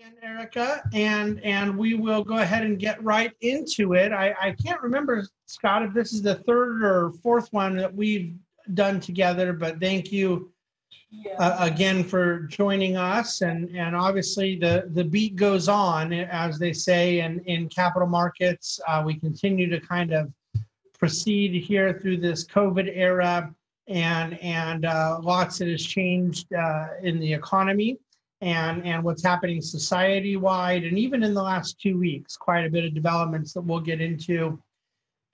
again, Erica, and and we will go ahead and get right into it. I, I can't remember, Scott, if this is the third or fourth one that we've done together, but thank you uh, again for joining us. And and obviously the the beat goes on, as they say in in capital markets. Uh, we continue to kind of proceed here through this COVID era, and and uh, lots that has changed uh, in the economy and and what's happening society wide and even in the last two weeks quite a bit of developments that we'll get into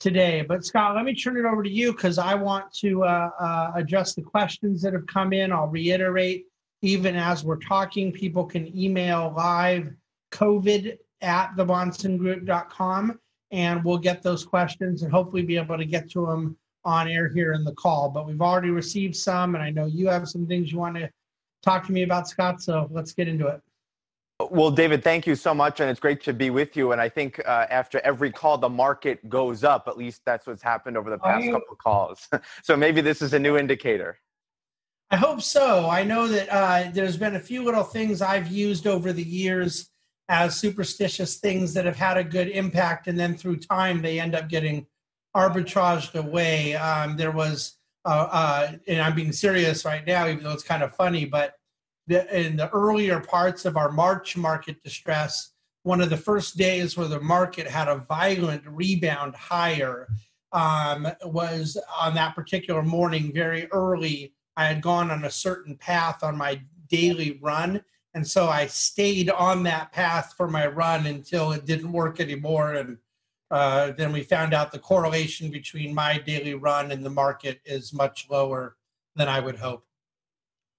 today. But scott let me turn it over to you because i want to uh, uh, address the questions that have come in. I'll reiterate even as we're talking people can email live covid at thebahnsengroup.com and we'll get those questions and hopefully be able to get to them on air here in the call. But we've already received some and i know you have some things you want to talk to me about Scott. So let's get into it. Well, David, thank you so much, and it's great to be with you. And I think uh, after every call, the market goes up. At least that's what's happened over the past I, couple of calls. so maybe this is a new indicator. I hope so. I know that uh, there's been a few little things I've used over the years as superstitious things that have had a good impact, and then through time they end up getting arbitraged away. Um, there was uh, uh, and I'm being serious right now, even though it's kind of funny, but the, in the earlier parts of our March market distress, one of the first days where the market had a violent rebound higher um, was on that particular morning, very early. I had gone on a certain path on my daily run. And so I stayed on that path for my run until it didn't work anymore. And uh, then we found out the correlation between my daily run and the market is much lower than I would hope.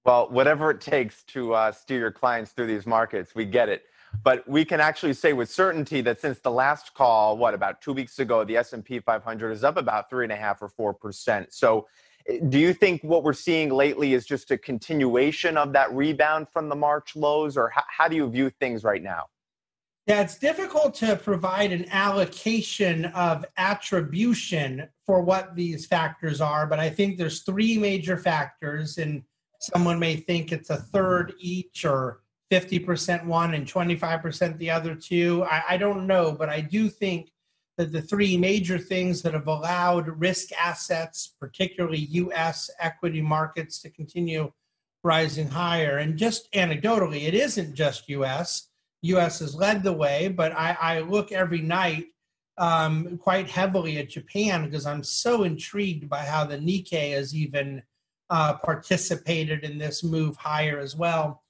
Well, whatever it takes to uh, steer your clients through these markets, we get it. But we can actually say with certainty that since the last call, what about two weeks ago, the S and P 500 is up about three and a half or four percent. So, eh, do you think what we're seeing lately is just a continuation of that rebound from the March lows, or how, how do you view things right now? Yeah, it's difficult to provide an allocation of attribution for what these factors are, but I think there's three major factors, and someone may think it's a third each or 50% one and 25% the other two. I, I don't know, but I do think that the three major things that have allowed risk assets, particularly US equity markets, to continue rising higher. And just anecdotally, it isn't just US U.S. has led the way, but I, I look every night um, quite heavily at Japan because I'm so intrigued by how the Nikkei has even uh, participated in this move higher as well.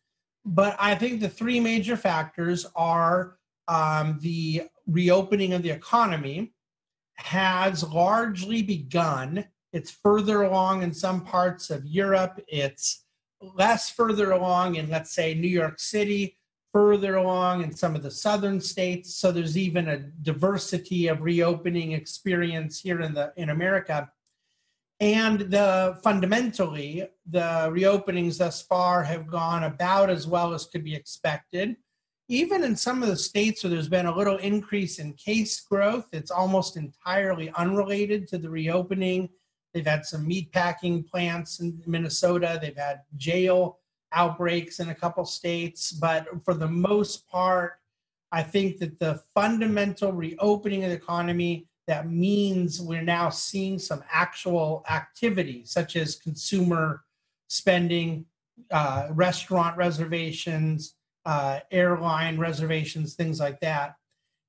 But I think the three major factors are um, the reopening of the economy has largely begun. It's further along in some parts of Europe. It's less further along in, let's say, New York City further along in some of the southern states. So there's even a diversity of reopening experience here in the in America. And the fundamentally, the reopenings thus far have gone about as well as could be expected. Even in some of the states where there's been a little increase in case growth, it's almost entirely unrelated to the reopening. They've had some meatpacking plants in Minnesota. They've had jail outbreaks in a couple states, but for the most part, I think that the fundamental reopening of the economy that means we're now seeing some actual activity, such as consumer spending, uh, restaurant reservations, uh, airline reservations, things like that.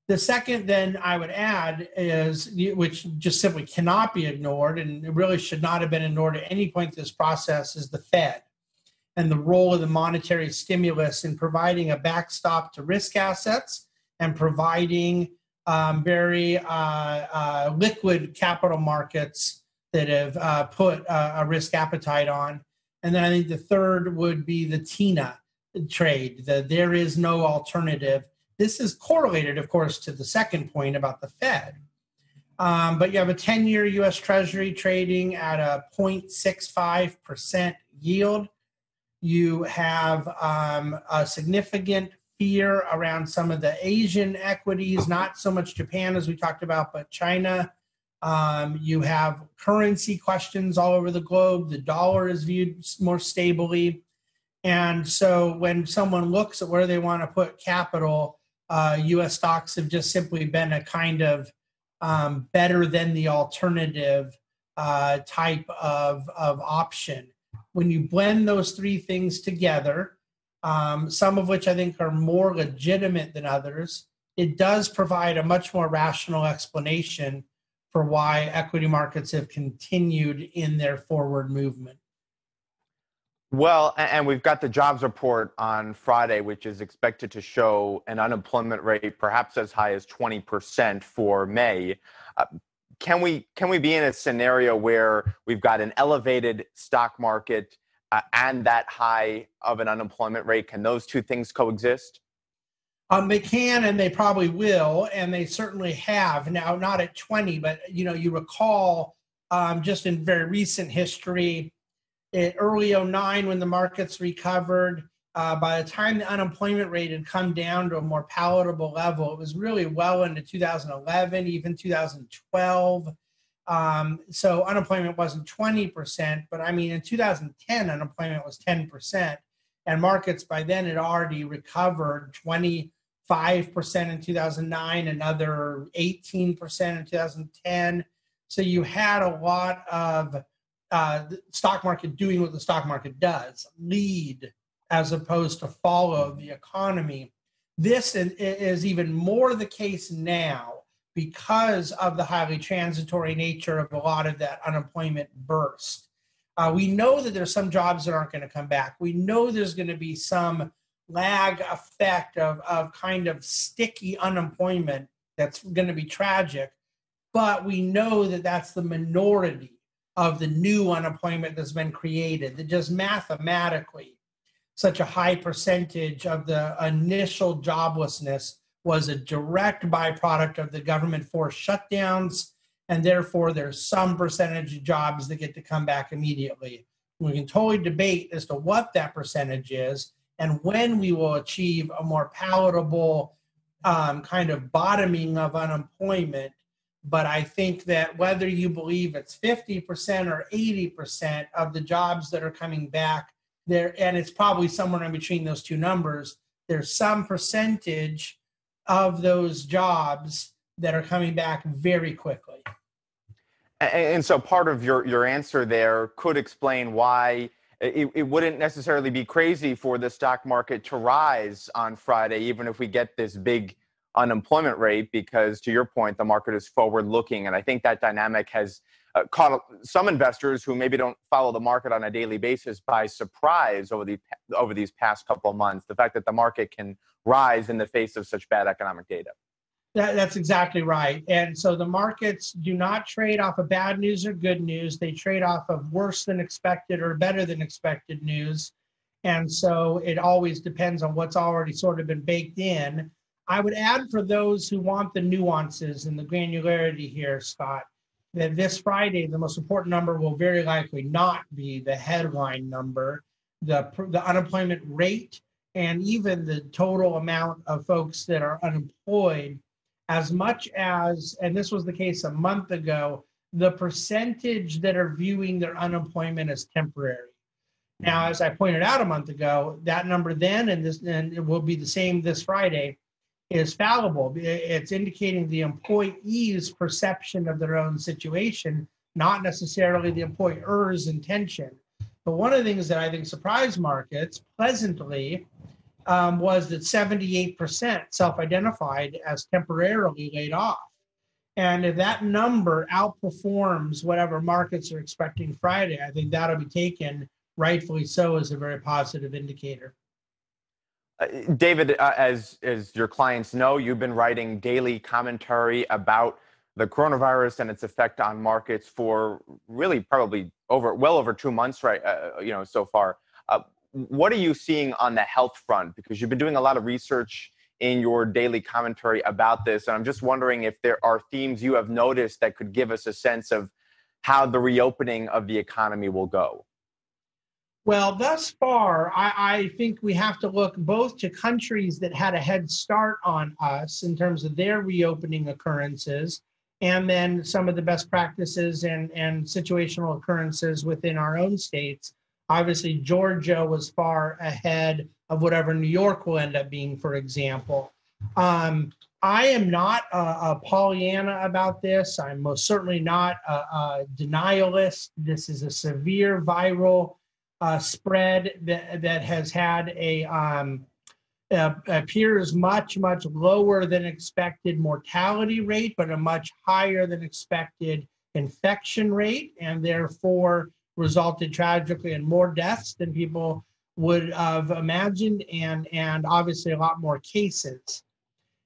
The second, then, I would add is, which just simply cannot be ignored and it really should not have been ignored at any point in this process, is the Fed and the role of the monetary stimulus in providing a backstop to risk assets and providing um, very uh, uh, liquid capital markets that have uh, put a risk appetite on. And then I think the third would be the TINA trade, the there is no alternative. This is correlated, of course, to the second point about the Fed. Um, but you have a 10 year US Treasury trading at a 0.65% yield you have um, a significant fear around some of the Asian equities, not so much Japan as we talked about, but China. Um, you have currency questions all over the globe. The dollar is viewed more stably. And so when someone looks at where they want to put capital, uh, US stocks have just simply been a kind of um, better than the alternative uh, type of, of option. When you blend those three things together, um, some of which I think are more legitimate than others, it does provide a much more rational explanation for why equity markets have continued in their forward movement. Well, and we've got the jobs report on Friday, which is expected to show an unemployment rate perhaps as high as 20% for May. Uh, can we can we be in a scenario where we've got an elevated stock market uh, and that high of an unemployment rate? Can those two things coexist? Um, they can, and they probably will, and they certainly have. Now, not at 20, but you know, you recall um, just in very recent history, early 09 when the markets recovered, uh, by the time the unemployment rate had come down to a more palatable level, it was really well into 2011, even 2012. Um, so unemployment wasn't 20%, but I mean, in 2010, unemployment was 10%. And markets by then had already recovered 25% in 2009, another 18% in 2010. So you had a lot of uh, stock market doing what the stock market does lead as opposed to follow the economy. This is even more the case now because of the highly transitory nature of a lot of that unemployment burst. Uh, we know that there's some jobs that aren't going to come back. We know there's going to be some lag effect of, of kind of sticky unemployment that's going to be tragic, but we know that that's the minority of the new unemployment that's been created, that just mathematically such a high percentage of the initial joblessness was a direct byproduct of the government forced shutdowns, and therefore there's some percentage of jobs that get to come back immediately. We can totally debate as to what that percentage is and when we will achieve a more palatable um, kind of bottoming of unemployment but I think that whether you believe it's 50% or 80% of the jobs that are coming back there, and it's probably somewhere in between those two numbers, there's some percentage of those jobs that are coming back very quickly. And so part of your, your answer there could explain why it, it wouldn't necessarily be crazy for the stock market to rise on Friday, even if we get this big unemployment rate because to your point the market is forward looking and i think that dynamic has uh, caught some investors who maybe don't follow the market on a daily basis by surprise over the over these past couple of months the fact that the market can rise in the face of such bad economic data. That, that's exactly right. And so the markets do not trade off of bad news or good news. They trade off of worse than expected or better than expected news. And so it always depends on what's already sort of been baked in. I would add for those who want the nuances and the granularity here, Scott, that this Friday, the most important number will very likely not be the headline number, the, the unemployment rate, and even the total amount of folks that are unemployed, as much as, and this was the case a month ago, the percentage that are viewing their unemployment as temporary. Now, as I pointed out a month ago, that number then and this and it will be the same this Friday is fallible. It's indicating the employee's perception of their own situation, not necessarily the employer's intention. But one of the things that I think surprised markets pleasantly um, was that 78% self identified as temporarily laid off. And if that number outperforms whatever markets are expecting Friday, I think that'll be taken rightfully so as a very positive indicator. Uh, David, uh, as as your clients know, you've been writing daily commentary about the coronavirus and its effect on markets for really probably over well over two months, right? Uh, uh, you know, so far. Uh, what are you seeing on the health front? Because you've been doing a lot of research in your daily commentary about this, and I'm just wondering if there are themes you have noticed that could give us a sense of how the reopening of the economy will go. Well, thus far, I, I, think we have to look both to countries that had a head start on us in terms of their reopening occurrences, and then some of the best practices and, and situational occurrences within our own states. Obviously, Georgia was far ahead of whatever New York will end up being, for example. Um, I am not a, a, Pollyanna about this. I'm most certainly not a, a denialist. This is a severe viral uh, spread that, that has had a um, appears much much lower than expected mortality rate, but a much higher than expected infection rate, and therefore resulted tragically in more deaths than people would have imagined, and and obviously a lot more cases.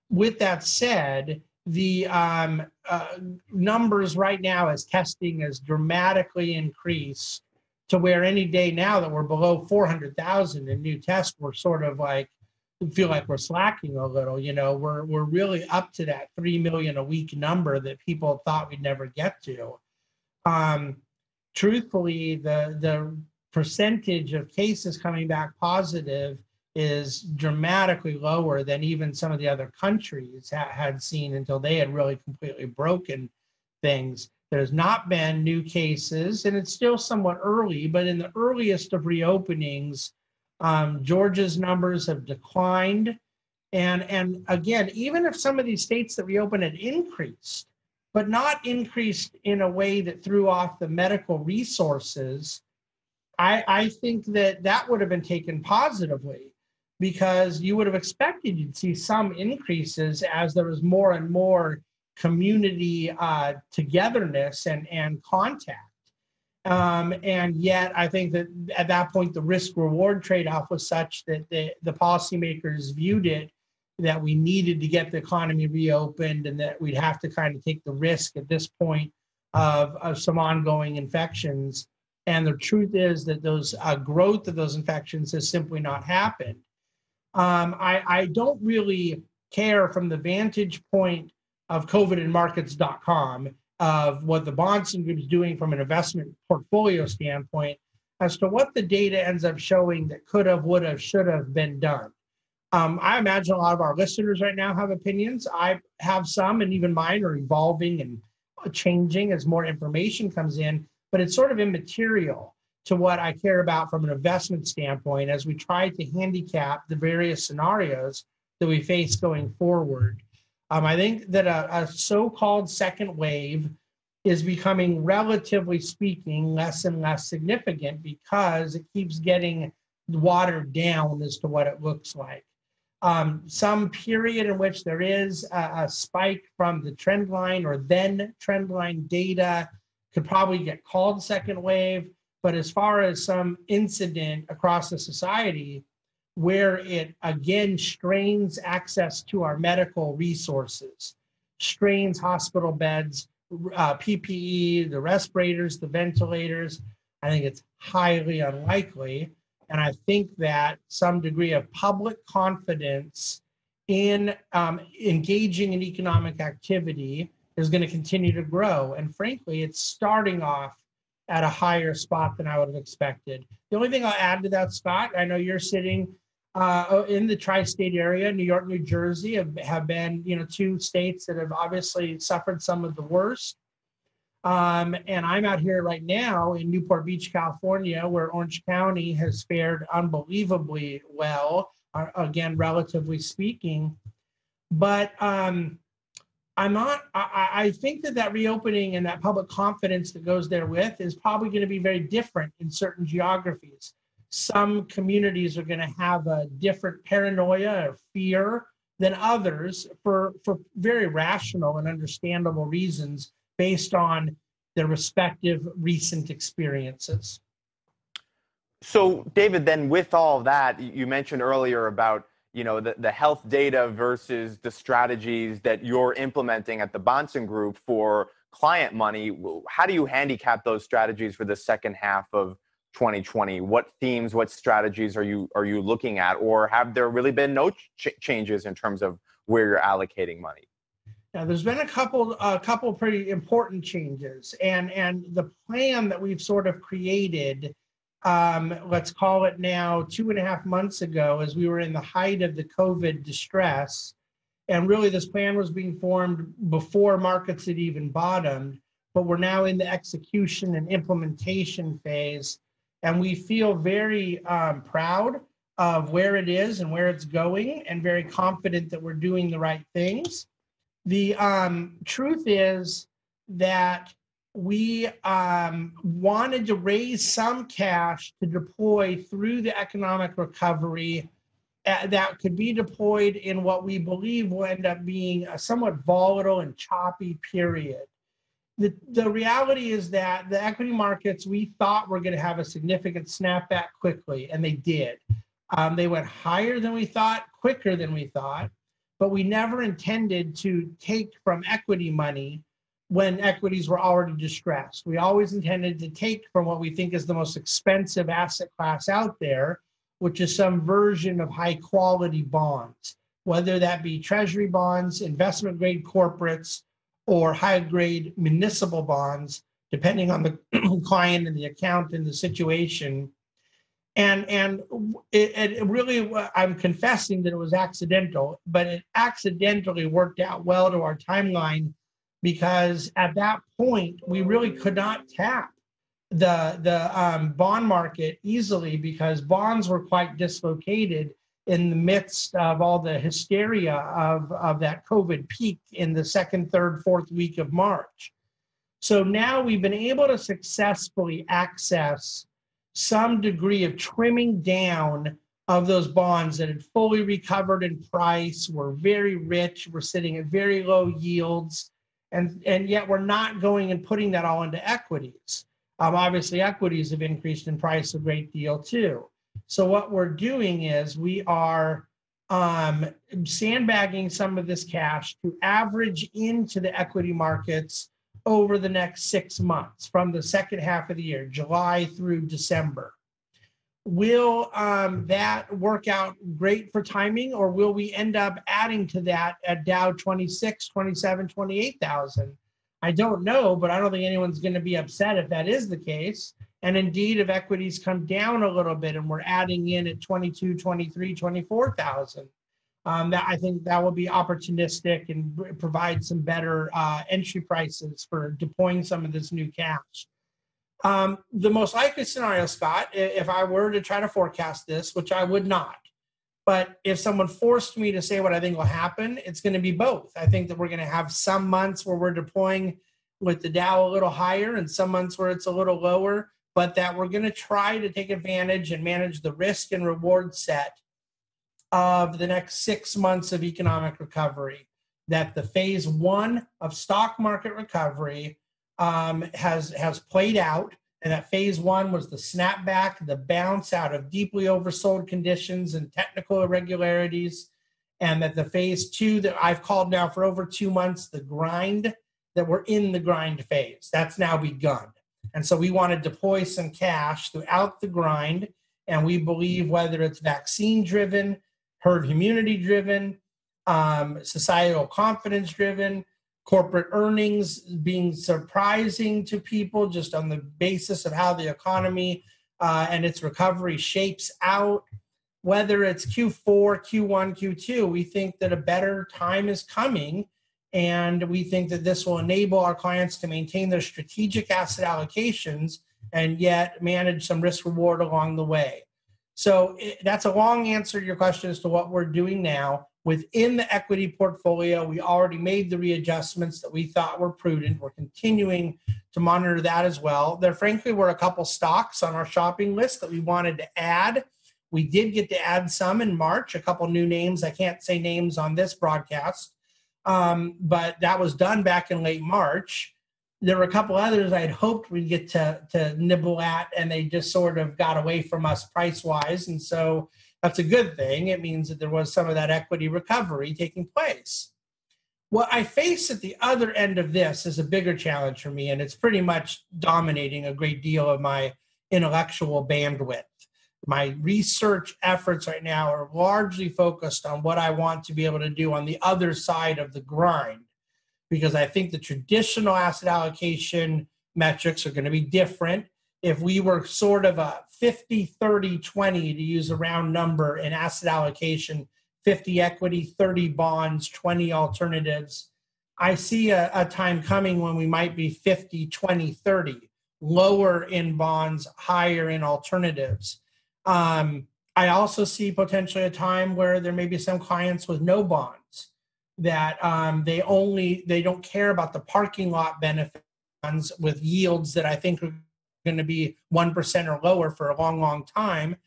With that said, the um, uh, numbers right now as testing has dramatically increased to where any day now that we're below 400,000 in new tests, we're sort of like feel like we're slacking a little. You know, we're we're really up to that three million a week number that people thought we'd never get to. Um, truthfully, the the percentage of cases coming back positive is dramatically lower than even some of the other countries ha- had seen until they had really completely broken things. There's not been new cases, and it's still somewhat early, but in the earliest of reopenings, um, Georgia's numbers have declined. And, and again, even if some of these states that reopened had increased, but not increased in a way that threw off the medical resources, I, I think that that would have been taken positively because you would have expected you'd see some increases as there was more and more community uh, togetherness and, and contact. Um, and yet, I think that at that point, the risk reward trade off was such that the, the policymakers viewed it that we needed to get the economy reopened and that we'd have to kind of take the risk at this point of, of some ongoing infections. And the truth is that those uh, growth of those infections has simply not happened um, I, I don't really care from the vantage point of COVIDandmarkets.com of what the Bahnsen Group is doing from an investment portfolio standpoint as to what the data ends up showing that could have, would have, should have been done. Um, I imagine a lot of our listeners right now have opinions. I have some, and even mine are evolving and changing as more information comes in, but it's sort of immaterial to what I care about from an investment standpoint as we try to handicap the various scenarios that we face going forward. Um, I think that a, a so called second wave is becoming, relatively speaking, less and less significant because it keeps getting watered down as to what it looks like. Um, some period in which there is a, a, spike from the trend line or then trend line data could probably get called second wave. But as far as some incident across the society where it again strains access to our medical resources, strains hospital beds, uh, PPE, the respirators, the ventilators, I think it's highly unlikely. And I think that some degree of public confidence in um, engaging in economic activity is going to continue to grow. And frankly, it's starting off at a higher spot than I would have expected. The only thing I'll add to that, Scott, I know you're sitting uh, in the tri-state area, New York, New Jersey have, have been, you know, two states that have obviously suffered some of the worst. Um, and I'm out here right now in Newport Beach, California, where Orange County has fared unbelievably well, uh, again, relatively speaking. But um, I'm not. I, I, think that that reopening and that public confidence that goes there with is probably going to be very different in certain geographies. Some communities are going to have a different paranoia or fear than others for for very rational and understandable reasons based on their respective recent experiences. So, David, then with all that, you mentioned earlier about you know the, the health data versus the strategies that you're implementing at the Bahnsen Group for client money. How do you handicap those strategies for the second half of 2020? What themes, what strategies are you are you looking at, or have there really been no ch- changes in terms of where you're allocating money? Now, there's been a couple a couple pretty important changes, and and the plan that we've sort of created um, let's call it now two and a half months ago, as we were in the height of the COVID distress. And really, this plan was being formed before markets had even bottomed, but we're now in the execution and implementation phase. And we feel very um, proud of where it is and where it's going, and very confident that we're doing the right things. The um, truth is that we um, wanted to raise some cash to deploy through the economic recovery uh, that could be deployed in what we believe will end up being a somewhat volatile and choppy period. The, the reality is that the equity markets we thought were going to have a significant snapback quickly, and they did. Um, they went higher than we thought, quicker than we thought, but we never intended to take from equity money when equities were already distressed. We always intended to take from what we think is the most expensive asset class out there, which is some version of high quality bonds, whether that be treasury bonds, investment grade corporates, or high grade municipal bonds, depending on the client and the account and the situation. And and it, it really, I'm confessing that it was accidental, but it accidentally worked out well to our timeline because at that point we really could not tap the the um, bond market easily because bonds were quite dislocated in the midst of all the hysteria of, of that COVID peak in the second, third, fourth week of March. So now we've been able to successfully access some degree of trimming down of those bonds that had fully recovered in price, were very rich, were sitting at very low yields, and and yet we're not going and putting that all into equities. Um, obviously, equities have increased in price a great deal too. So what we're doing is we are um, sandbagging some of this cash to average into the equity markets over the next six months from the second half of the year, July through December. Will um, that work out great for timing or will we end up adding to that at dow 26 27 28000 i don't know but i don't think anyone's going to be upset if that is the case and indeed if equities come down a little bit and we're adding in at 22 23 24000 um, that i think that will be opportunistic and provide some better uh, entry prices for deploying some of this new cash um, the most likely scenario, Scott, if I were to try to forecast this, which I would not, but if someone forced me to say what I think will happen, it's going to be both. I think that we're going to have some months where we're deploying with the Dow a little higher and some months where it's a little lower, but that we're going to try to take advantage and manage the risk and reward set of the next six months of economic recovery. That the phase one of stock market recovery um, has has played out, and that phase one was the snapback, the bounce out of deeply oversold conditions and technical irregularities, and that the phase two that I've called now for over two months, the grind, that we're in the grind phase. That's now begun, and so we want to deploy some cash throughout the grind, and we believe whether it's vaccine driven, herd immunity driven, um, societal confidence driven corporate earnings being surprising to people just on the basis of how the economy uh, and its recovery shapes out. Whether it's Q4, Q1, Q2, we think that a better time is coming. And we think that this will enable our clients to maintain their strategic asset allocations and yet manage some risk reward along the way. So it, that's a long answer to your question as to what we're doing now. Within the equity portfolio, we already made the readjustments that we thought were prudent. We're continuing to monitor that as well. There, frankly, were a couple stocks on our shopping list that we wanted to add. We did get to add some in March, a couple new names. I can't say names on this broadcast, um, but that was done back in late March. There were a couple others I'd hoped we'd get to, to nibble at, and they just sort of got away from us price wise. And so that's a good thing. It means that there was some of that equity recovery taking place. What I face at the other end of this is a bigger challenge for me, and it's pretty much dominating a great deal of my intellectual bandwidth. My research efforts right now are largely focused on what I want to be able to do on the other side of the grind, because I think the traditional asset allocation metrics are going to be different if we were sort of a 50 30 20 to use a round number in asset allocation 50 equity 30 bonds 20 alternatives i see a, a, time coming when we might be 50 20 30 lower in bonds, higher in alternatives. Um, I also see potentially a time where there may be some clients with no bonds that um, they only they don't care about the parking lot benefits with yields that I think are going to be one percent or lower for a long, long time,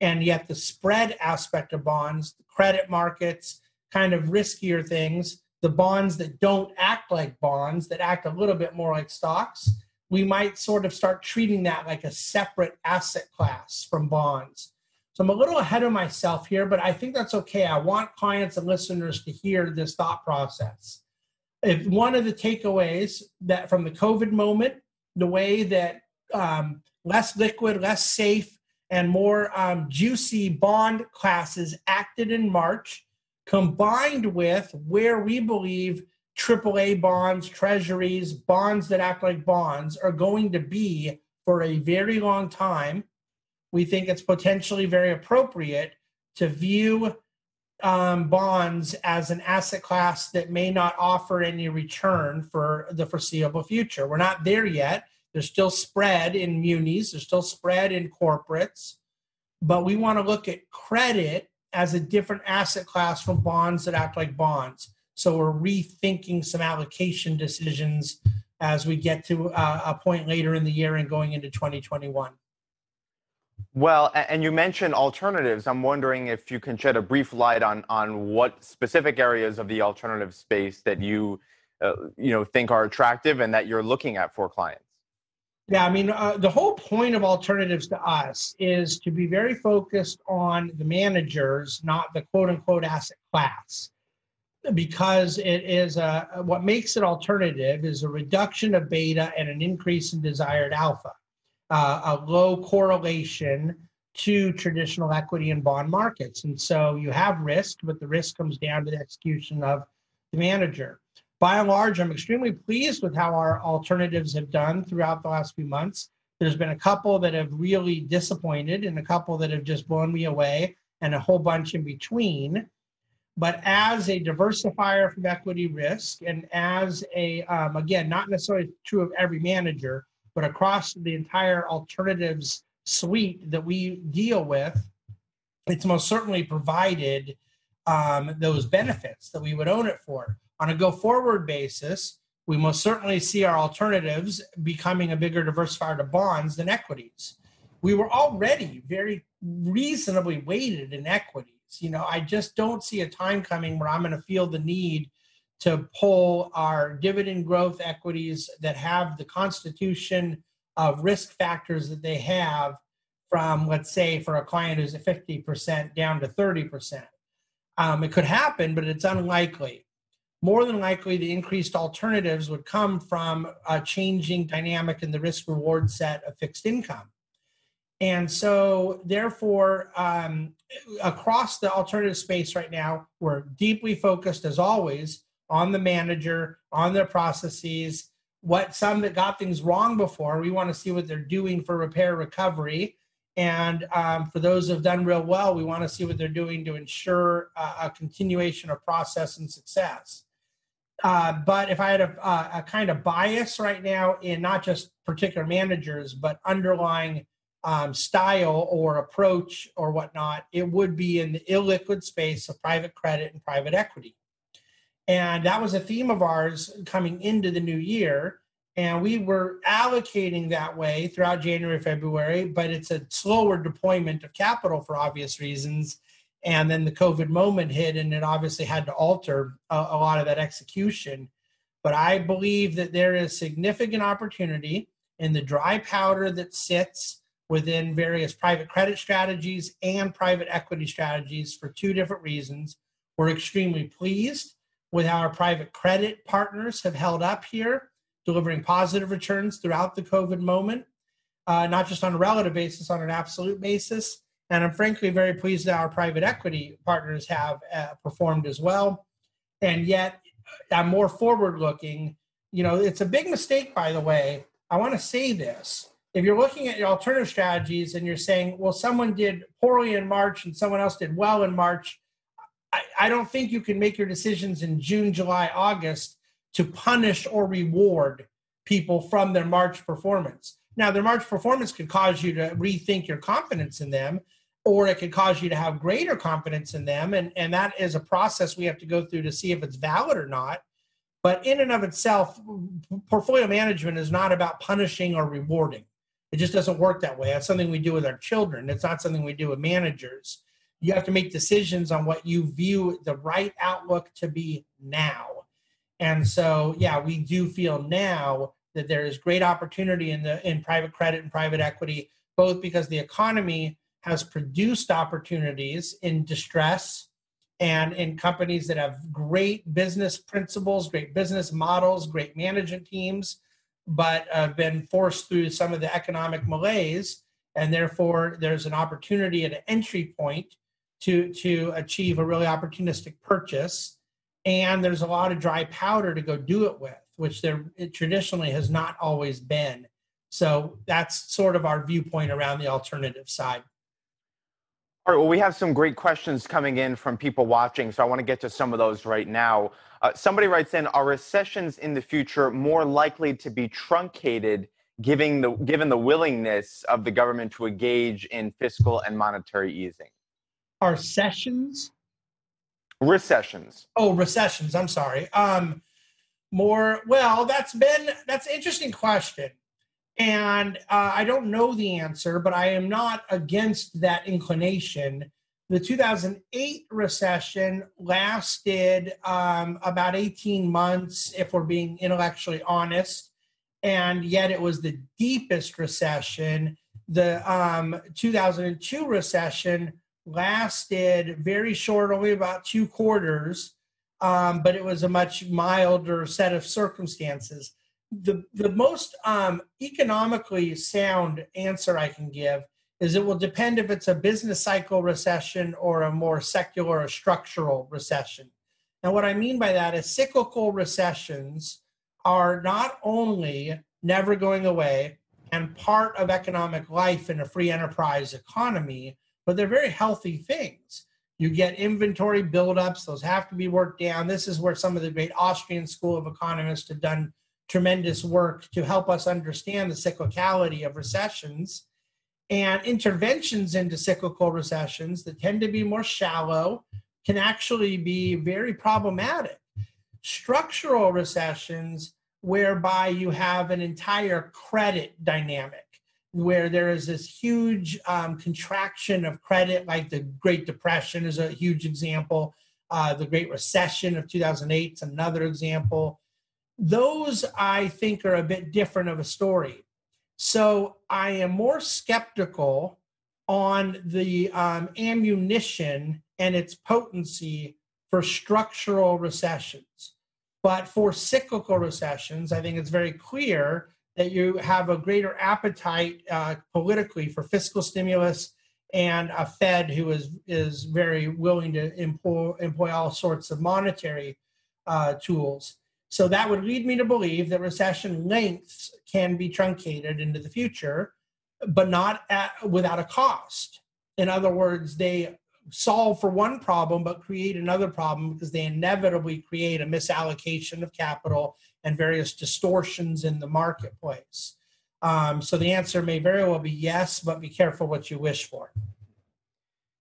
and yet the spread aspect of bonds, the credit markets, kind of riskier things, the bonds that don't act like bonds that act a little bit more like stocks, we might sort of start treating that like a separate asset class from bonds so I'm a little ahead of myself here, but I think that's okay. I want clients and listeners to hear this thought process. If one of the takeaways that from the COVID moment, the way that um, less liquid, less safe, and more um, juicy bond classes acted in March, combined with where we believe AAA bonds, treasuries, bonds that act like bonds are going to be for a very long time we think it's potentially very appropriate to view um, bonds as an asset class that may not offer any return for the foreseeable future. We're not there yet. There's still spread in munis, there's still spread in corporates, but we want to look at credit as a different asset class from bonds that act like bonds. So we're rethinking some allocation decisions as we get to uh, a point later in the year and going into 2021. Well, and you mentioned alternatives. I'm wondering if you can shed a brief light on on what specific areas of the alternative space that you uh, you know think are attractive and that you're looking at for clients. Yeah, I mean, uh, the whole point of alternatives to us is to be very focused on the managers, not the quote unquote asset class, because it is a, what makes it alternative is a reduction of beta and an increase in desired alpha uh, a low correlation to traditional equity and bond markets. And so you have risk, but the risk comes down to the execution of the manager. By and large, I'm extremely pleased with how our alternatives have done throughout the last few months. There's been a couple that have really disappointed and a couple that have just blown me away and a whole bunch in between. But as a diversifier from equity risk and as a, um, again, not necessarily true of every manager, but across the entire alternatives suite that we deal with, it's most certainly provided um, those benefits that we would own it for. On a go forward basis, we most certainly see our alternatives becoming a bigger diversifier to bonds than equities. We were already very reasonably weighted in equities. You know, I just don't see a time coming where I'm going to feel the need to pull our dividend growth equities that have the constitution of risk factors that they have from, let's say, for a client who's at 50% down to 30%. Um, it could happen, but it's unlikely. More than likely, the increased alternatives would come from a changing dynamic in the risk reward set of fixed income. And so, therefore, um, across the alternative space right now, we're deeply focused, as always, on the manager, on their processes. What some that got things wrong before, we want to see what they're doing for repair recovery. And um, for those who have done real well, we want to see what they're doing to ensure uh, a continuation of process and success. Uh, but if I had a, a, kind of bias right now in not just particular managers, but underlying um, style or approach or whatnot, it would be in the illiquid space of private credit and private equity. And that was a theme of ours coming into the new year. And we were allocating that way throughout January, February, but it's a slower deployment of capital for obvious reasons. And then the COVID moment hit, and it obviously had to alter a, a lot of that execution. But I believe that there is significant opportunity in the dry powder that sits within various private credit strategies and private equity strategies for two different reasons. We're extremely pleased with how our private credit partners have held up here, delivering positive returns throughout the COVID moment, uh, not just on a relative basis, on an absolute basis. And I'm frankly very pleased that our private equity partners have uh, performed as well. And yet, I'm more forward looking. You know, it's a big mistake, by the way. I want to say this. If you're looking at your alternative strategies and you're saying, well, someone did poorly in March and someone else did well in March, I, I don't think you can make your decisions in June, July, August to punish or reward people from their March performance. Now, their March performance could cause you to rethink your confidence in them, or it could cause you to have greater confidence in them. And, and that is a process we have to go through to see if it's valid or not. But in and of itself, portfolio management is not about punishing or rewarding. It just doesn't work that way. That's something we do with our children. It's not something we do with managers. You have to make decisions on what you view the right outlook to be now. And so, yeah, we do feel now that there is great opportunity in the in private credit and private equity, both because the economy has produced opportunities in distress and in companies that have great business principles, great business models, great management teams, but have been forced through some of the economic malaise. And therefore, there's an opportunity at an entry point to, to achieve a really opportunistic purchase. And there's a lot of dry powder to go do it with, which there traditionally has not always been. So that's sort of our viewpoint around the alternative side. All right, well, we have some great questions coming in from people watching, so I want to get to some of those right now. Uh, somebody writes in Are recessions in the future more likely to be truncated given the, given the willingness of the government to engage in fiscal and monetary easing? Are sessions? Recessions. Oh, recessions. I'm sorry. Um, more, well, that's been, that's an interesting question. And uh, I don't know the answer, but I am not against that inclination. The 2008 recession lasted um, about 18 months, if we're being intellectually honest, and yet it was the deepest recession. The um, 2002 recession lasted very short, only about two quarters, um, but it was a much milder set of circumstances the the most um, economically sound answer I can give is it will depend if it's a business cycle recession or a more secular or structural recession. And what I mean by that is cyclical recessions are not only never going away and part of economic life in a free enterprise economy, but they're very healthy things. You get inventory buildups, those have to be worked down. This is where some of the great Austrian school of economists have done tremendous work to help us understand the cyclicality of recessions and interventions into cyclical recessions that tend to be more shallow can actually be very problematic. Structural recessions, whereby you have an entire credit dynamic, where there is this huge um, contraction of credit, like the Great Depression is a huge example. Uh, the Great Recession of 2008 is another example those I think are a bit different of a story. So I am more skeptical on the um, ammunition and its potency for structural recessions. But for cyclical recessions, I think it's very clear that you have a greater appetite uh, politically for fiscal stimulus and a Fed who is, is very willing to employ, employ all sorts of monetary uh, tools. So that would lead me to believe that recession lengths can be truncated into the future, but not at, without a cost. In other words, they solve for one problem but create another problem because they inevitably create a misallocation of capital and various distortions in the marketplace. Um, so the answer may very well be yes, but be careful what you wish for.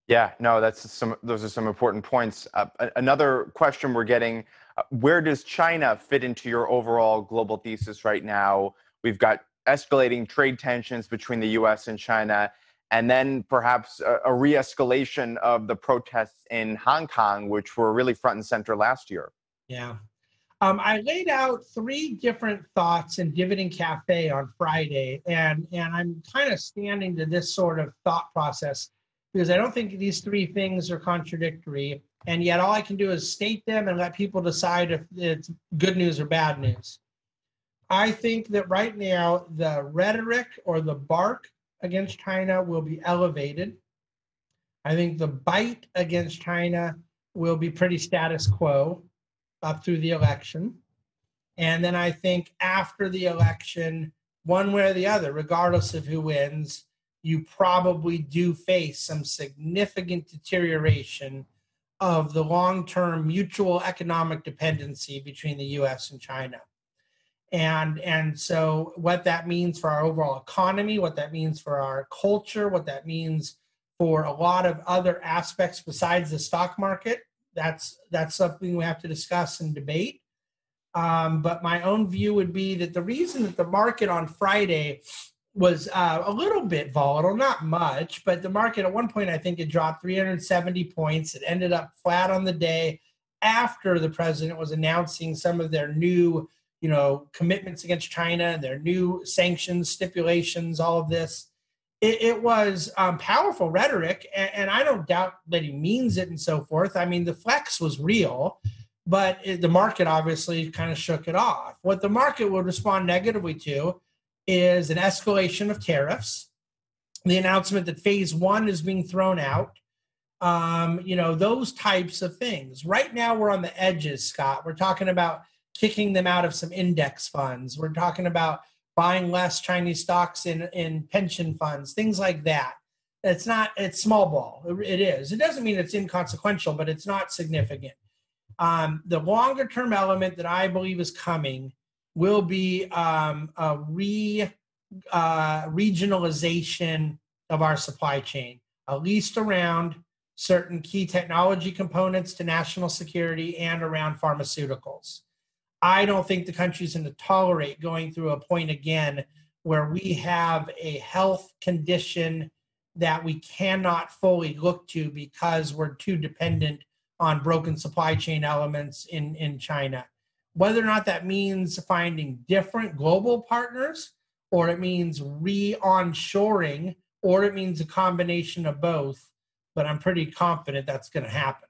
Yeah, no, that's some. Those are some important points. Uh, another question we're getting where does China fit into your overall global thesis right now? We've got escalating trade tensions between the US and China, and then perhaps a, a re escalation of the protests in Hong Kong, which were really front and center last year. Yeah. Um, I laid out three different thoughts in Dividend Cafe on Friday, and, and I'm kind of standing to this sort of thought process because I don't think these three things are contradictory and yet all I can do is state them and let people decide if it's good news or bad news. I think that right now the rhetoric or the bark against China will be elevated. I think the bite against China will be pretty status quo up through the election. And then I think after the election, one way or the other, regardless of who wins, you probably do face some significant deterioration of the long term mutual economic dependency between the US and China. and and so what that means for our overall economy what that means for our culture what that means for a lot of other aspects besides the stock market that's that's something we have to discuss and debate um, but my own view would be that the reason that the market on friday was uh, a little bit volatile not much but the market at one point i think it dropped 370 points it ended up flat on the day after the president was announcing some of their new you know commitments against china their new sanctions stipulations all of this it, it was um, powerful rhetoric, and, and, I don't doubt that he means it and so forth. I mean, the flex was real, but the market obviously kind of shook it off. What the market would respond negatively to is an escalation of tariffs, the announcement that phase one is being thrown out. Um, you know, those types of things. Right now, we're on the edges, Scott. We're talking about kicking them out of some index funds. We're talking about buying less Chinese stocks in, in pension funds, things like that. It's not, it's small ball. It is. It doesn't mean it's inconsequential, but it's not significant. Um, the longer term element that I believe is coming will be um, a re, uh, regionalization of our supply chain, at least around certain key technology components to national security and around pharmaceuticals. I don't think the country's going to tolerate going through a point again where we have a health condition that we cannot fully look to because we're too dependent on broken supply chain elements in, in China. Whether or not that means finding different global partners, or it means re onshoring, or it means a combination of both, but I'm pretty confident that's going to happen.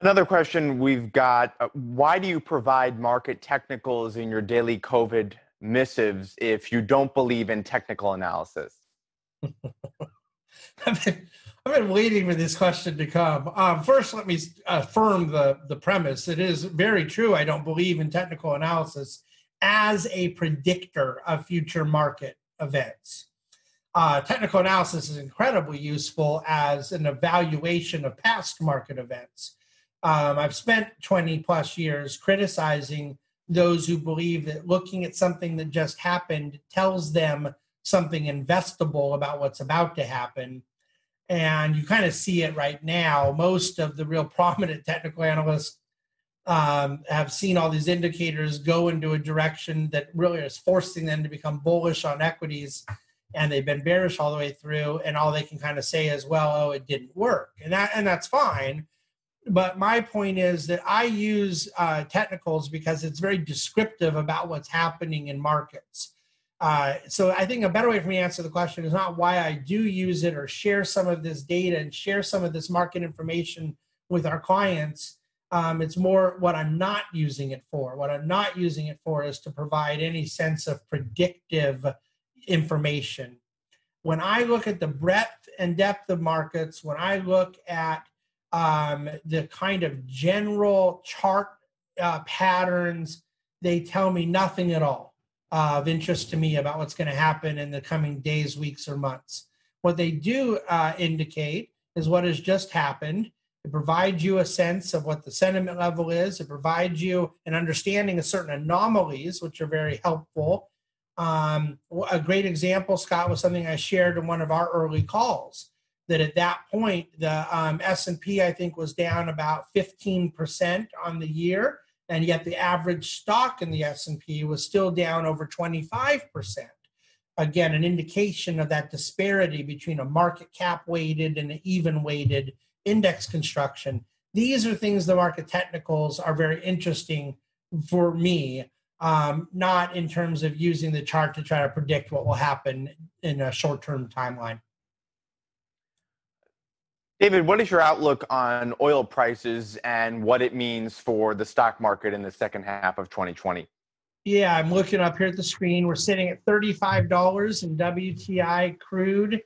Another question we've got uh, Why do you provide market technicals in your daily COVID missives if you don't believe in technical analysis? I've been waiting for this question to come. Um, first, let me affirm the, the premise. It is very true. I don't believe in technical analysis as a predictor of future market events. Uh, technical analysis is incredibly useful as an evaluation of past market events um, I've spent 20 plus years criticizing those who believe that looking at something that just happened tells them something investable about what's about to happen. And you kind of see it right now. Most of the real prominent technical analysts um, have seen all these indicators go into a direction that really is forcing them to become bullish on equities. And they've been bearish all the way through. And all they can kind of say is, well, oh, it didn't work. And, that, and that's fine but my point is that I use uh, technicals because it's very descriptive about what's happening in markets. Uh, so I think a better way for me to answer the question is not why I do use it or share some of this data and share some of this market information with our clients. Um, it's more what I'm not using it for. What I'm not using it for is to provide any sense of predictive information. When I look at the breadth and depth of markets, when I look at um, the kind of general chart uh, patterns, they tell me nothing at all uh, of interest to me about what's going to happen in the coming days, weeks, or months. What they do uh, indicate is what has just happened. It provides you a sense of what the sentiment level is. It provides you an understanding of certain anomalies, which are very helpful. Um, a great example, Scott, was something I shared in one of our early calls that at that point the um, s&p i think was down about 15% on the year and yet the average stock in the s&p was still down over 25% again an indication of that disparity between a market cap weighted and an even weighted index construction. These are things the market technicals are very interesting for me um, not in terms of using the chart to try to predict what will happen in a short-term timeline David, what is your outlook on oil prices and what it means for the stock market in the second half of 2020? Yeah, I'm looking up here at the screen. We're sitting at $35 in WTI crude.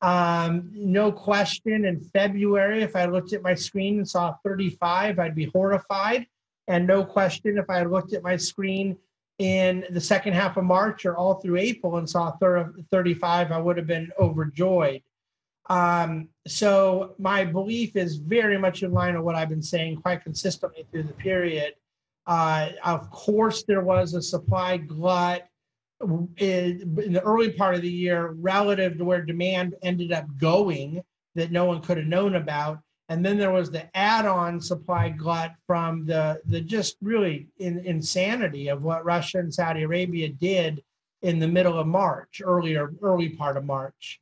Um, no question, in February, if I looked at my screen and saw 35, I'd be horrified. And no question, if I looked at my screen in the second half of March or all through April and saw 35, I would have been overjoyed. Um, so my belief is very much in line with what I've been saying quite consistently through the period. Uh, of course, there was a supply glut in, in the early part of the year relative to where demand ended up going that no one could have known about. And then there was the add-on supply glut from the the just really in, insanity of what Russia and Saudi Arabia did in the middle of March, earlier early part of March.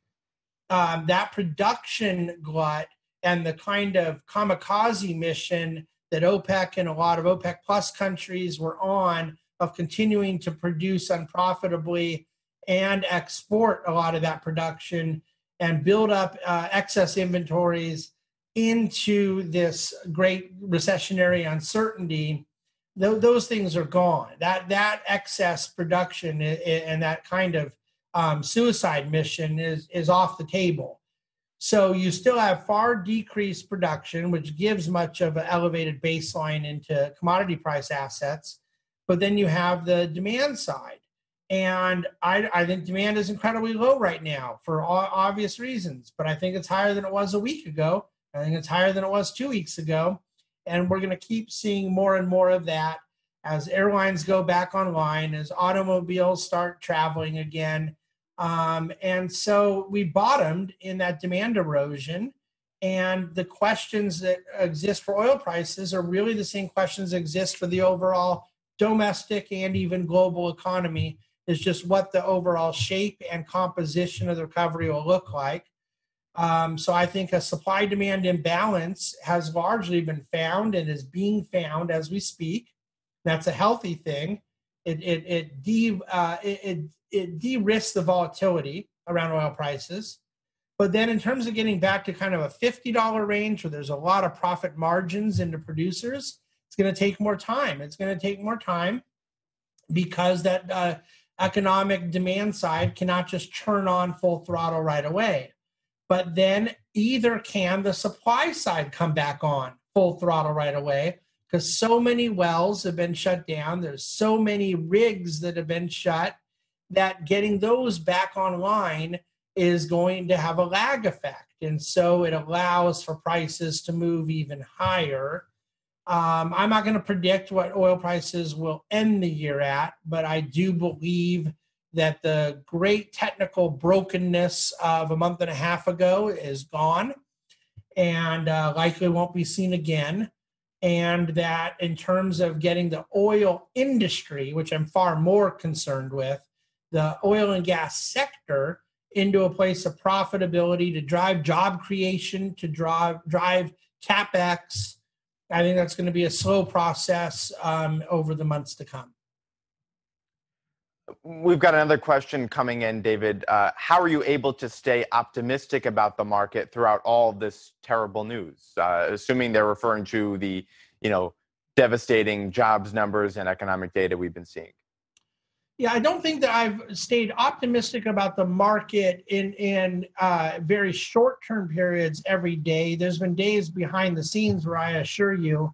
Um, that production glut and the kind of kamikaze mission that OPEC and a lot of OPEC plus countries were on of continuing to produce unprofitably and export a lot of that production and build up uh, excess inventories into this great recessionary uncertainty th- those things are gone. That that excess production and that kind of um, suicide mission is is off the table so you still have far decreased production which gives much of an elevated baseline into commodity price assets but then you have the demand side. And I, I think demand is incredibly low right now for obvious reasons, but I think it's higher than it was a week ago. I think it's higher than it was two weeks ago. And we're going to keep seeing more and more of that as airlines go back online, as automobiles start traveling again. Um, and so we bottomed in that demand erosion. And the questions that exist for oil prices are really the same questions that exist for the overall domestic and even global economy is just what the overall shape and composition of the recovery will look like. Um, so I think a supply demand imbalance has largely been found and is being found as we speak. That's a healthy thing. It it it de uh, it, it, it de-risks the volatility around oil prices. But then in terms of getting back to kind of a $50 range where there's a lot of profit margins into producers, it's going to take more time. It's going to take more time because that uh, economic demand side cannot just turn on full throttle right away. But then either can the supply side come back on full throttle right away because so many wells have been shut down. There's so many rigs that have been shut that getting those back online is going to have a lag effect. And so it allows for prices to move even higher um, I'm not going to predict what oil prices will end the year at, but I do believe that the great technical brokenness of a month and a half ago is gone and uh, likely won't be seen again. And that in terms of getting the oil industry, which I'm far more concerned with, the oil and gas sector into a place of profitability to drive job creation, to drive, drive capex, I think that's going to be a slow process um, over the months to come. We've got another question coming in, David. Uh, how are you able to stay optimistic about the market throughout all this terrible news? Uh, assuming they're referring to the, you know, devastating jobs numbers and economic data we've been seeing. Yeah, I don't think that I've stayed optimistic about the market in in uh, very short term periods every day. There's been days behind the scenes where I assure you,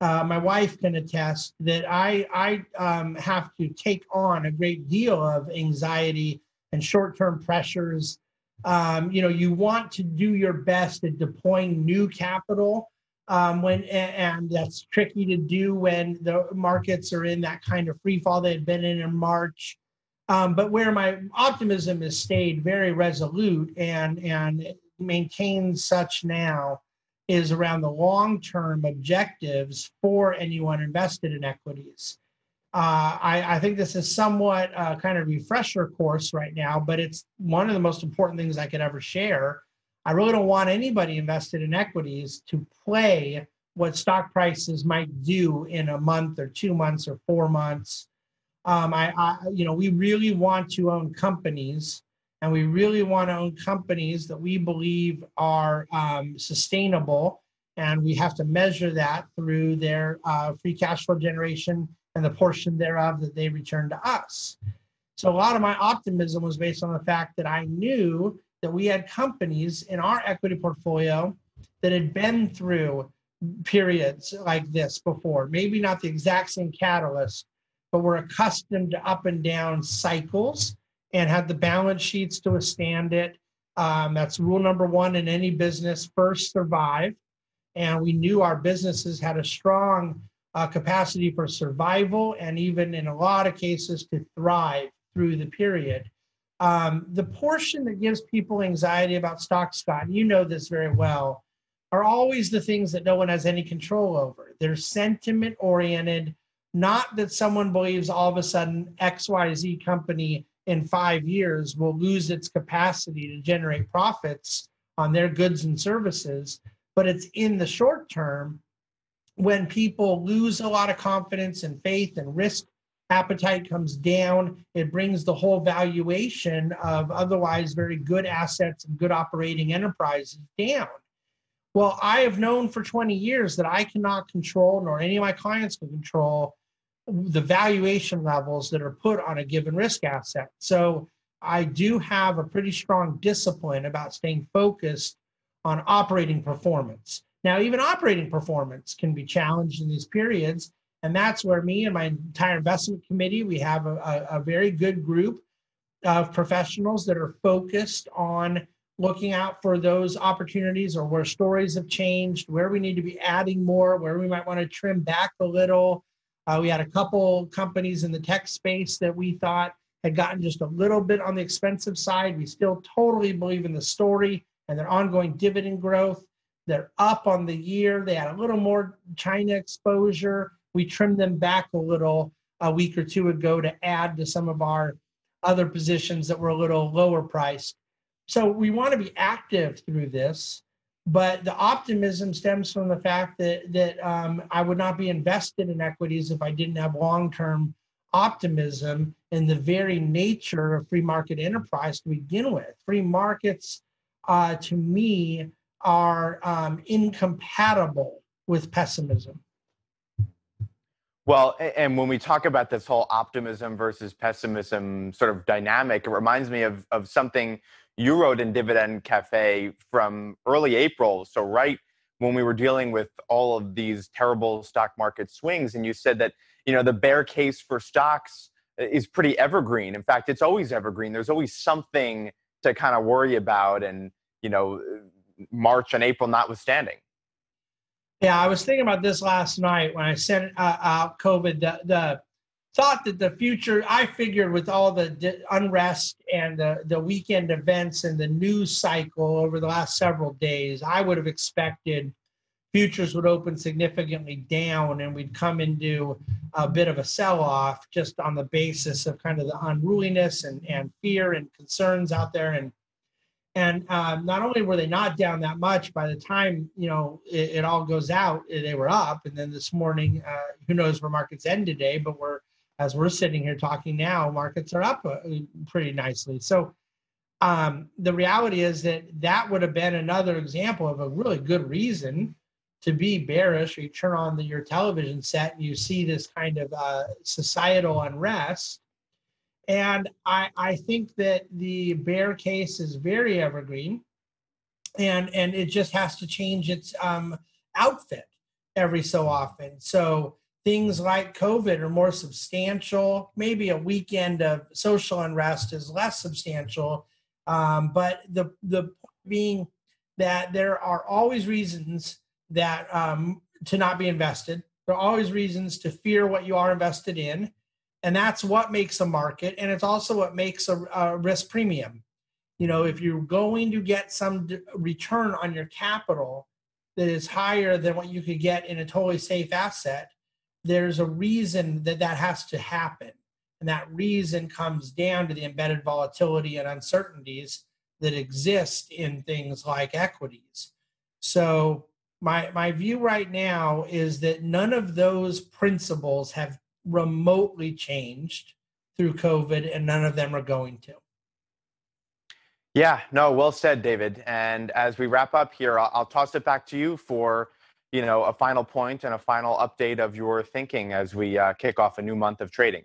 uh, my wife can attest that I I um, have to take on a great deal of anxiety and short term pressures. Um, you know, you want to do your best at deploying new capital um, when and that's tricky to do when the markets are in that kind of free fall they had been in in March. Um, but where my optimism has stayed very resolute and and maintains such now is around the long-term objectives for anyone invested in equities. Uh, I, I, think this is somewhat uh, kind of refresher course right now, but it's one of the most important things I could ever share I really don't want anybody invested in equities to play what stock prices might do in a month or two months or four months. Um, I, I, you know, we really want to own companies, and we really want to own companies that we believe are um, sustainable, and we have to measure that through their uh, free cash flow generation and the portion thereof that they return to us. So a lot of my optimism was based on the fact that I knew that we had companies in our equity portfolio that had been through periods like this before. Maybe not the exact same catalyst, but were accustomed to up and down cycles and had the balance sheets to withstand it. Um, that's rule number one in any business first survive. And we knew our businesses had a strong uh, capacity for survival and even in a lot of cases to thrive through the period. Um, the portion that gives people anxiety about stock, Scott, you know this very well, are always the things that no one has any control over. They're sentiment oriented, not that someone believes all of a sudden XYZ company in five years will lose its capacity to generate profits on their goods and services, but it's in the short term when people lose a lot of confidence and faith and risk appetite comes down, it brings the whole valuation of otherwise very good assets and good operating enterprises down. Well, I have known for 20 years that I cannot control, nor any of my clients can control, the valuation levels that are put on a given risk asset. So I do have a pretty strong discipline about staying focused on operating performance. Now, even operating performance can be challenged in these periods. And that's where me and my entire investment committee, we have a, a, very good group of professionals that are focused on looking out for those opportunities or where stories have changed, where we need to be adding more, where we might want to trim back a little. Uh, we had a couple companies in the tech space that we thought had gotten just a little bit on the expensive side. We still totally believe in the story and their ongoing dividend growth. They're up on the year. They had a little more China exposure. We trimmed them back a little a week or two ago to add to some of our other positions that were a little lower priced. So we want to be active through this, but the optimism stems from the fact that that um, I would not be invested in equities if I didn't have long-term optimism in the very nature of free market enterprise to begin with. Free markets, uh, to me, are um, incompatible with pessimism. Well, and when we talk about this whole optimism versus pessimism sort of dynamic, it reminds me of, of something you wrote in Dividend Cafe from early April. So, right when we were dealing with all of these terrible stock market swings, and you said that, you know, the bear case for stocks uh, is pretty evergreen. In fact, it's always evergreen. There's always something to kind of worry about. And, you know, uh, March and April notwithstanding. Yeah, I was thinking about this last night when I sent uh, out COVID. The, the, thought that the future, I figured with all the unrest and the, the weekend events and the news cycle over the last several days, I would have expected futures would open significantly down and we'd come into a bit of a sell off just on the basis of kind of the unruliness and, and fear and concerns out there. And and um, not only were they not down that much, by the time you know it, it all goes out, eh, they were up. And then this morning, uh, who knows where markets end today? But we're as we're sitting here talking now, markets are up uh, pretty nicely. So um, the reality is that that would have been another example of a really good reason to be bearish. You turn on the, your television set and you see this kind of uh, societal unrest and I, I think that the bear case is very evergreen and, and it just has to change its um, outfit every so often. So things like COVID are more substantial. Maybe a weekend of social unrest is less substantial. Um, but the, the point being that there are always reasons that um, to not be invested. There are always reasons to fear what you are invested in and that's what makes a market and it's also what makes a, a risk premium. You know if you're going to get some return on your capital that is higher than what you could get in a totally safe asset there's a reason that that has to happen. And that reason comes down to the embedded volatility and uncertainties that exist in things like equities. So my my view right now is that none of those principles have remotely changed through COVID, and none of them are going to. Yeah, no, well said, David. And as we wrap up here, I'll, I'll, toss it back to you for, you know, a final point and a final update of your thinking as we uh, kick off a new month of trading.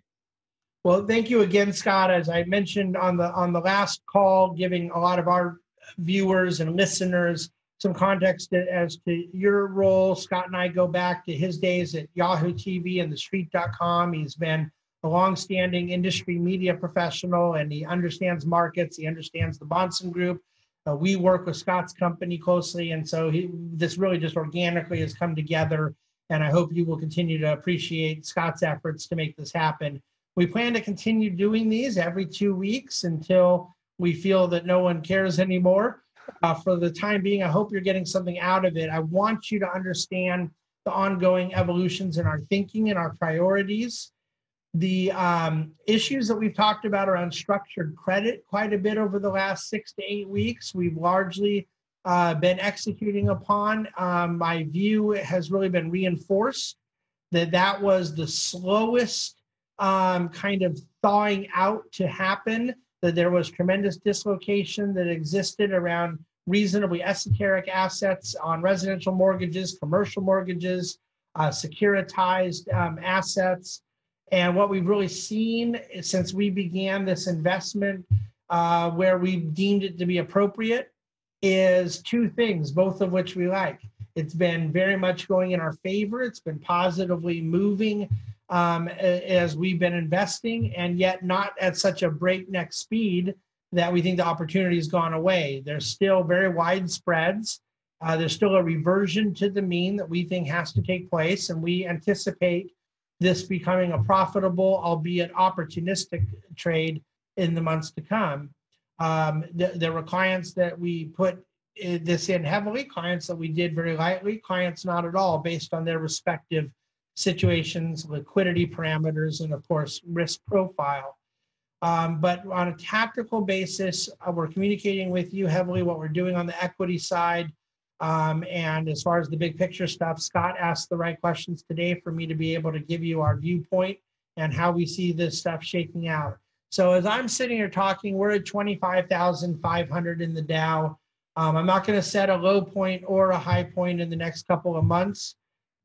Well, thank you again, Scott. As I mentioned on the on the last call, giving a lot of our viewers and listeners some context as to your role. Scott and I go back to his days at Yahoo TV and TheStreet.com. He's been a longstanding industry media professional and he understands markets. He understands the Bahnsen Group Uh, we work with Scott's company closely, and so he, this really just organically has come together. And I hope you will continue to appreciate Scott's efforts to make this happen. We plan to continue doing these every two weeks until we feel that no one cares anymore. Uh, for the time being, I hope you're getting something out of it. I want you to understand the ongoing evolutions in our thinking and our priorities. The um, issues that we've talked about around structured credit quite a bit over the last six to eight weeks, we've largely uh, been executing upon. Um, my view has really been reinforced that that was the slowest um, kind of thawing out to happen that there was tremendous dislocation that existed around reasonably esoteric assets on residential mortgages, commercial mortgages, uh, securitized um, assets. And what we've really seen since we began this investment, uh, where we deemed it to be appropriate, is two things, both of which we like. It's been very much going in our favor. It's been positively moving um, as we've been investing, and yet not at such a breakneck speed that we think the opportunity has gone away. There's still very wide spreads. Uh, there's still a reversion to the mean that we think has to take place, and we anticipate this becoming a profitable, albeit opportunistic trade in the months to come. Um, th- there were clients that we put this in heavily, clients that we did very lightly, clients not at all, based on their respective situations, liquidity parameters, and of course, risk profile. Um, but on a tactical basis, uh, we're communicating with you heavily what we're doing on the equity side. Um, and as far as the big picture stuff, Scott asked the right questions today for me to be able to give you our viewpoint and how we see this stuff shaking out. So as I'm sitting here talking, we're at 25,500 in the Dow. Um, I'm not going to set a low point or a high point in the next couple of months.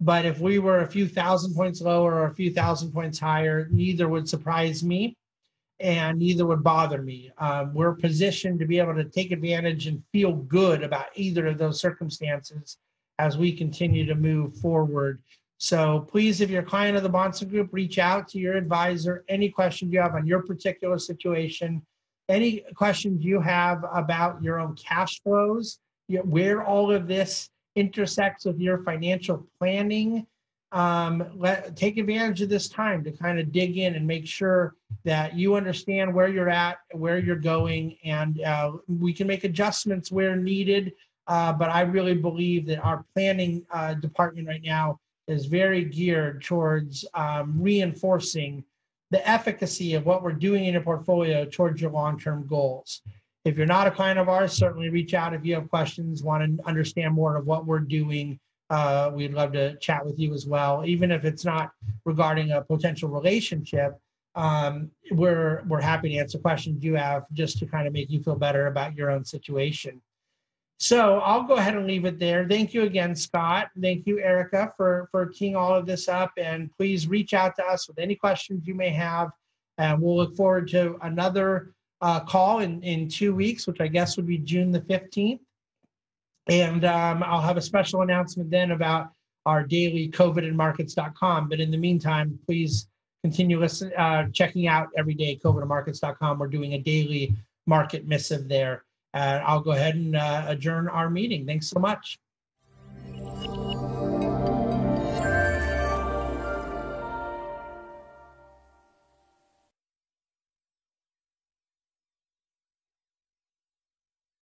But if we were a few thousand points lower or a few thousand points higher, neither would surprise me and neither would bother me. Um, we're positioned to be able to take advantage and feel good about either of those circumstances as we continue to move forward. So please, if you're a client of the Bahnsen Group, reach out to your advisor. Any questions you have on your particular situation, any questions you have about your own cash flows, where all of this intersects with your financial planning. Um, let, take advantage of this time to kind of dig in and make sure that you understand where you're at, where you're going, and uh, we can make adjustments where needed. Uh, but I really believe that our planning uh, department right now is very geared towards um, reinforcing the efficacy of what we're doing in your portfolio towards your long-term goals. If you're not a client of ours, certainly reach out if you have questions, want to understand more of what we're doing. Uh, we'd love to chat with you as well, even if it's not regarding a potential relationship. Um, we're we're happy to answer questions you have just to kind of make you feel better about your own situation. So I'll go ahead and leave it there. Thank you again, Scott. Thank you, Erica, for for teeing all of this up. And please reach out to us with any questions you may have. And we'll look forward to another uh, call in, in two weeks, which I guess would be June the 15th. And um, I'll have a special announcement then about our daily covidandmarkets.com. But in the meantime, please continue listen, uh, checking out every day covidandmarkets.com. We're doing a daily market missive there. Uh, I'll go ahead and uh, adjourn our meeting. Thanks so much.